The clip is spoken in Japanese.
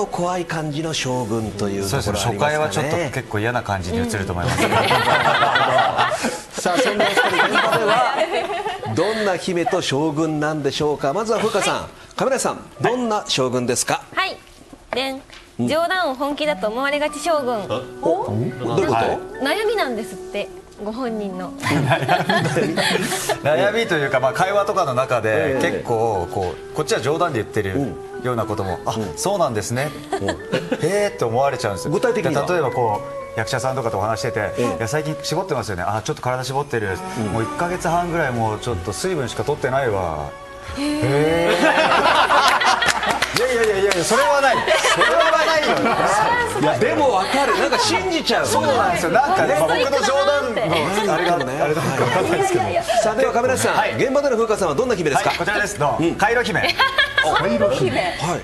と怖い感じの将軍というところ初回はちょっと結構嫌な感じに映ると思います、さあそんなお二人現場ではどんな姫と将軍なんでしょうか。まずは風花さん。カメラさんどんな将軍ですか？はい。でん冗談を本気だと思われがち将軍。どういうこと、悩みなんですってご本人の。悩み。というか、まあ、会話とかの中でええ。結構こうこっちは冗談で言ってるようなことも、あそうなんですね、へえって思われちゃうんですよ。具体的に例えばこう役者さんとかとお話してて、いや最近絞ってますよね。あちょっと体絞ってる、もう1か月半ぐらいもうちょっと水分しか取ってないわ。へえいやいやいやいやそれはない。それはないよ。いやでも分かる。なんか信じちゃう。そうなんですよ。なんかね、まあ、僕の冗談のあれがあれだか分かんないですけど。さあではカメラさん、はい。現場での風花さんはどんな姫ですか、はい、こちらです。どう、カイロ姫はい